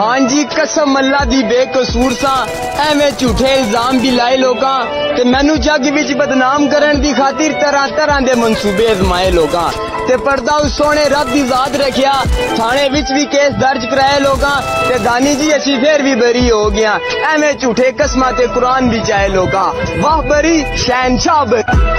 ਹਾਂ ਜੀ ਕਸਮ ਅੱਲਾ ਦੀ ਬੇਕਸੂਰ ਸਾਂ ਐਵੇਂ ਝੂਠੇ ਇਲਜ਼ਾਮ ਵੀ ਲਾਏ ਲੋਕਾਂ ਤੇ ਮੈਨੂੰ ਜੱਗ ਵਿੱਚ ਬਦਨਾਮ ਕਰਨ ਦੀ ਖਾਤਰ ਤਰ੍ਹਾਂ ਤਰ੍ਹਾਂ ਦੇ ਮਨਸੂਬੇ ਅਜ਼ਮਾਏ ਲੋਕਾਂ ਤੇ ਪਰਦਾ ਉਸ ਸੋਹਣੇ ਰੱਬ ਦੀ ਜ਼ਾਤ ਰੱਖਿਆ ਥਾਣੇ ਵਿੱਚ ਵੀ ਕੇਸ ਦਰਜ ਕਰਾਏ ਲੋਕਾਂ ਤੇ ਦਾਨੀ ਜੀ ਅਸੀਂ ਫੇਰ ਵੀ ਬਰੀ ਹੋ ਗਿਆ ਐਵੇਂ ਝੂਠੇ ਕਸਮਾਂ ਤੇ ਕੁਰਾਨ ਵੀ ਚਾਹੇ ਲੋਕਾਂ ਵਾਹ ਬਰੀ ਸ਼ਹਿਨशाह ਬਰੀ